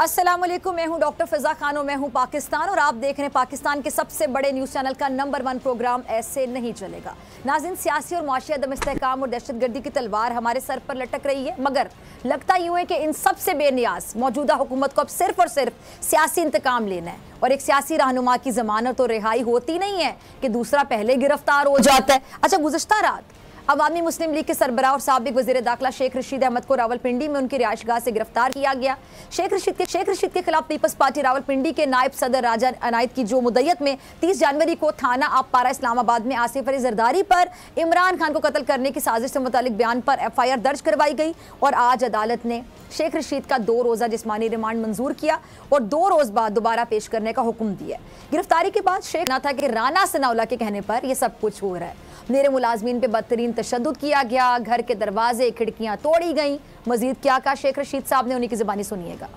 अस्सलाम वालेकुम मैं हूँ डॉक्टर फिजा खान और मैं हूँ पाकिस्तान और आप देख रहे हैं पाकिस्तान के सबसे बड़े न्यूज़ चैनल का नंबर वन प्रोग्राम ऐसे नहीं चलेगा। नाजिन सियासी और माशी अदम इसकाम और दहशत गर्दी की तलवार हमारे सर पर लटक रही है, मगर लगता यूँ है कि इन सबसे बेनियाज मौजूदा हुकूमत को अब सिर्फ़ और सिर्फ़ सियासी इंतकाम लेना है। और एक सियासी रहनुमा की जमानत और रिहाई होती नहीं है कि दूसरा पहले गिरफ़्तार हो जाता है। अच्छा गुजशत रात अवामी मुस्लिम लीग के सरबरा और सबक वजी दाखिला शेख रशीद अहमद को रावलपिंडी में उनकी रिहायशगाह से गिरफ़्तार किया गया। शेख रशीद के शेख रशीद के खिलाफ पीपल्स पार्टी रावलपिंडी के नायब सदर राजा अनायत की जो मुदैत में तीस जनवरी को थाना आप पारा इस्लामाबाद में आसिफ अली जरदारी पर इमरान खान को कत्ल करने की साजिश से मुतालिक बयान पर एफ़ आई आर दर्ज करवाई गई और आज अदालत ने शेख रशीद का दो रोज़ा जिसमानी रिमांड मंजूर किया और दो रोज़ बाद दोबारा पेश करने का हुक्म दिया। गिरफ्तारी के बाद शेख ना था कि राना सनाउला के कहने पर यह सब कुछ हो रहा है। मेरे मुलाजमीन पे बदतरीन तशद किया गया। घर के दरवाजे, खिड़कियाँ तोड़ी गई। मजीद क्या कहा शेख रशीद साहब ने उन्हीं की जबानी सुनिएगा।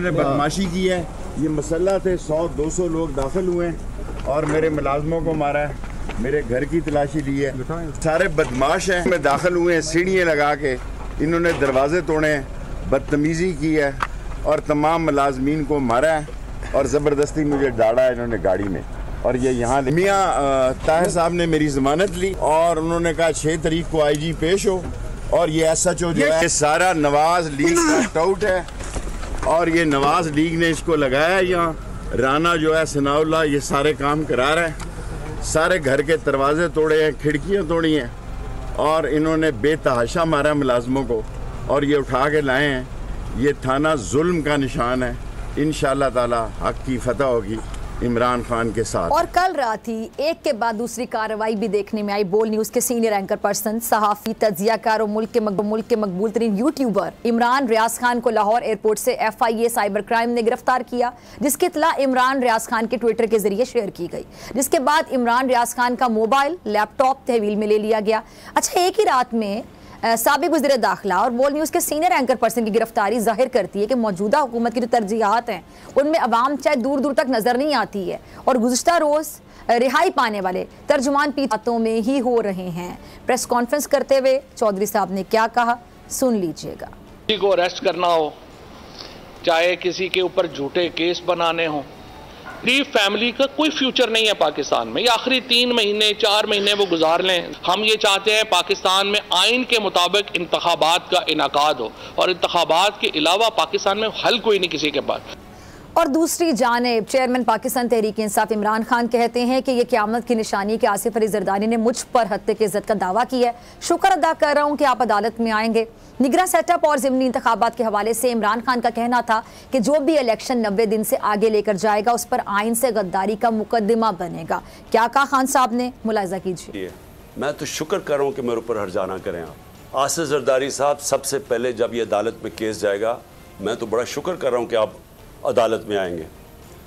बदमाशी की है। ये मसला थे, सौ, दो सौ लोग दाखिल हुए हैं और मेरे मुलाजमों को मारा है। मेरे घर की तलाशी ली है। सारे बदमाश हैं। में दाखिल हुए हैं, सीढ़ियाँ लगा के। इन्होंने दरवाजे तोड़े बदतमीज़ी की है और तमाम मुलाजमीन को मारा है और ज़बरदस्ती मुझे डाड़ा है इन्होंने गाड़ी में। और ये यहाँ मियाँ ताहिर साहब ने मेरी जमानत ली और उन्होंने कहा छः तारीख को आईजी पेश हो और ये एस एच ओ जो है, ये सारा नवाज़ लीग आउट है और ये नवाज़ लीग ने इसको लगाया यहाँ। राना जो है सनाउल्ला ये सारे काम करा रहा है। सारे घर के दरवाजे तोड़े हैं, खिड़कियाँ तोड़ी हैं और इन्होंने बेतहाशा मारा मुलाजमों को और ये उठा के लाए हैं। ये थाना जुल्म का निशान है। इन ताला हक की फतह होगी। इमरान खान के साथ। और कल रात ही एक के बाद दूसरी कार्रवाई भी देखने में आई। बोल न्यूज़ के सीनियर एंकर पर्सन, सहाफी तजियाकार और मुल्क के मुल्क के मकबूल तरीन यूट्यूबर इमरान रियाज खान को लाहौर एयरपोर्ट से F I A cyber crime ने गिरफ़्तार किया, जिसकी इतला इमरान रियाज खान के ट्विटर के ज़रिए शेयर की गई। जिसके बाद इमरान रियाज खान का मोबाइल, लैपटॉप, तहवील में ले लिया गया। अच्छा एक ही रात में सबक वजी दाखिला और बोल न्यूज़ के सीनियर एंकर पर्सन की गिरफ्तारी ज़ाहिर करती है कि मौजूदा हुकूमत की जो तरजीहत हैं, उनमें अवाम चाहे दूर दूर तक नज़र नहीं आती है और गुजशत रोज़ रिहाई पाने वाले तर्जुमान पीतों में ही हो रहे हैं। प्रेस कॉन्फ्रेंस करते हुए चौधरी साहब ने क्या कहा, सुन लीजिएगा। किसी को अरेस्ट करना हो, चाहे किसी के ऊपर झूठे केस बनाने हों गरीब फैमिली का कोई फ्यूचर नहीं है पाकिस्तान में। ये आखिरी तीन महीने, चार महीने वो गुजार लें। हम ये चाहते हैं पाकिस्तान में आइन के मुताबिक इंतबात का इनका हो। और इंतबात के अलावा पाकिस्तान में हल कोई नहीं किसी के पास। और दूसरी जानब, चेयरमैन पाकिस्तान तहरीक इंसाफ इमरान खान कहते हैं कि यह क्यामत की निशानी कि आसिफ अली जरदारी ने मुझ पर हत्या की इज़्ज़त का दावा किया है। शुक्र अदा कर रहा हूँ कि आप अदालत में आएँगे। निगरा सेटअप और ज़मनी इंतबात के हवाले से इमरान खान का कहना था कि जो भी इलेक्शन नब्बे दिन से आगे लेकर जाएगा, उस पर आइन से गद्दारी का मुकदमा बनेगा। क्या कहा खान साहब ने? मुलायजा कीजिए। मैं तो शुक्र कर रहा हूँ कि मेरे ऊपर हरजाना करें आप। आसिफ जरदारी साहब, सबसे पहले जब ये अदालत में केस जाएगा, मैं तो बड़ा शुक्र कर रहा हूँ कि आप अदालत में आएँगे।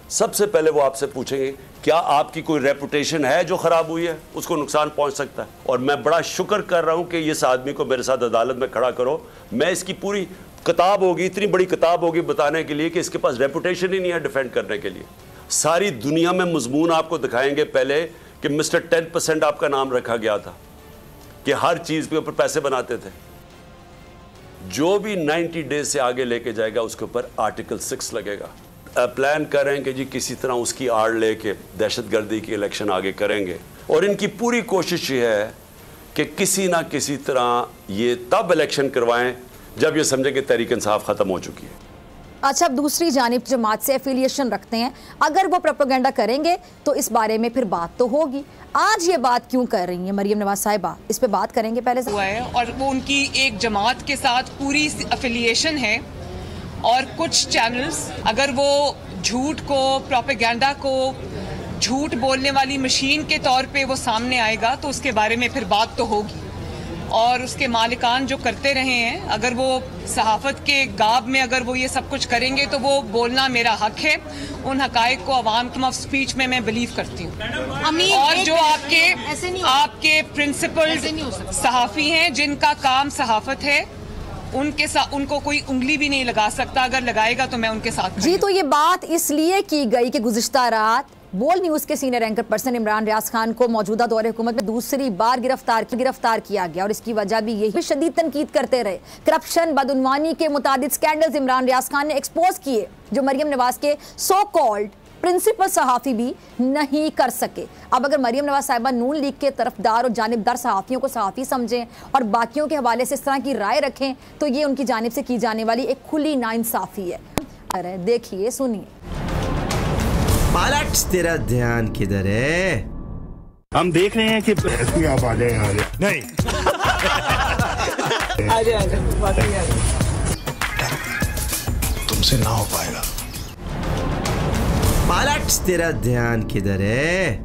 सबसे पहले वो आपसे पूछेंगे, क्या आपकी कोई रेपुटेशन है जो ख़राब हुई है? उसको नुकसान पहुँच सकता है। और मैं बड़ा शुक्र कर रहा हूँ कि इस आदमी को मेरे साथ अदालत में खड़ा करो। मैं इसकी पूरी किताब होगी, इतनी बड़ी किताब होगी बताने के लिए कि इसके पास रेपुटेशन ही नहीं है डिफेंड करने के लिए। सारी दुनिया में मजमून आपको दिखाएँगे पहले कि मिस्टर टेन परसेंट आपका नाम रखा गया था, कि हर चीज़ के ऊपर पैसे बनाते थे। जो भी 90 डेज़ से आगे लेके जाएगा, उसके ऊपर आर्टिकल सिक्स लगेगा। प्लान कर रहे हैं कि जी किसी तरह उसकी आड़ लेके दहशत गर्दी की इलेक्शन आगे करेंगे। और इनकी पूरी कोशिश ये है कि किसी ना किसी तरह ये तब इलेक्शन करवाएँ जब ये समझें कि तहरीक इंसाफ ख़त्म हो चुकी है। अच्छा अब दूसरी जानब जमात से एफिलिएशन रखते हैं, अगर वो प्रोपोगेंडा करेंगे तो इस बारे में फिर बात तो होगी। आज ये बात क्यों कर रही है मरियम नवाज़ साहिबा? इस पर बात करेंगे पहले हुआ है और वो उनकी एक जमात के साथ पूरी अफिलिएशन है और कुछ चैनल्स अगर वो झूठ को प्रोपेगेंडा को, झूठ बोलने वाली मशीन के तौर पे वो सामने आएगा तो उसके बारे में फिर बात तो होगी। और उसके मालिकान जो करते रहे हैं अगर वो सहाफ़त के गाब में अगर वो ये सब कुछ करेंगे तो वो बोलना मेरा हक है। उन हकाइक को अवाम की ऑफ़ स्पीच में मैं बिलीव करती हूँ। और जो आपके आपके प्रिंसिपल सहाफ़ी हैं जिनका काम सहाफ़त है उनके साथ उनको कोई उंगली भी नहीं लगा सकता। अगर लगाएगा तो मैं उनके साथ जी तो ये बात इसलिए की गई कि गुजश्ता रात बोल न्यूज़ के senior anchor person Imran Riyaz Khan को मौजूदा दौरे हुकूमत में दूसरी बार गिरफ़्तार गिरफ़्तार किया गया, और इसकी वजह भी यही शदीद तनकीद करते रहे। करप्शन बदनवानी के मुताद स्कैंडल्स इमरान रियाज खान ने एक्सपोज किए, जो मरियम नवाज़ के सो कॉल्ड प्रिंसिपल सहाफ़ी भी नहीं कर सके। अब अगर मरियम नवाज़ साहिबा नून लीग के तरफदार और जानबदार सहाफ़ियों को सहाफ़ी समझें और बाकियों के हवाले से इस तरह की राय रखें तो ये उनकी जानब से की जाने वाली एक खुली नाइंसाफ़ी है। देखिए, सुनिए। पालट तेरा ध्यान किधर है? हम देख रहे हैं कि आप आ जाए आ जाए नहीं तुमसे ना हो पाएगा। पालट तेरा ध्यान किधर है?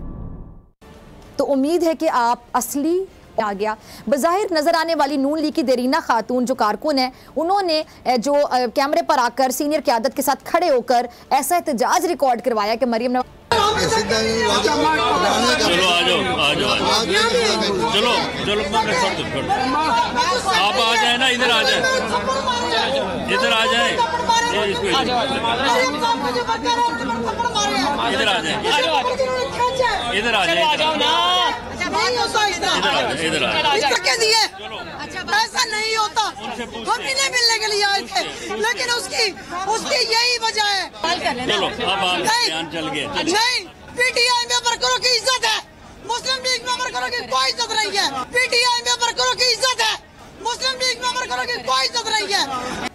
तो उम्मीद है कि आप असली आ गया। बज़ाहिर नज़र आने वाली नून लीग की देरीना खातून जो कारकुन है उन्होंने जो कैमरे पर आकर सीनियर क्यादत के साथ खड़े होकर ऐसा एहतजाज रिकॉर्ड करवाया कि मरियम नवाज़ चलो आ जाओ आ जाओ आ जाओ। चलो चलो आप आ जाए ना इधर आ जाए। इधर आ जाए। इसको इधर। आ जाए। इधर आ जाए इधर इधर आ जाए धक्के दिए पैसा नहीं होता। हम इन्हें मिलने के लिए आए थे। लेकिन उसकी उसकी यही वजह है। नहीं पीटीआई में वर्करों की इज़्ज़त है। मुस्लिम लीग में वर्करों की कोई इज़्ज़त नहीं है। पीटीआई में वर्करों की इज़्ज़त है। मुस्लिम लीग में वर्करों की कोई इज़्ज़त नहीं है।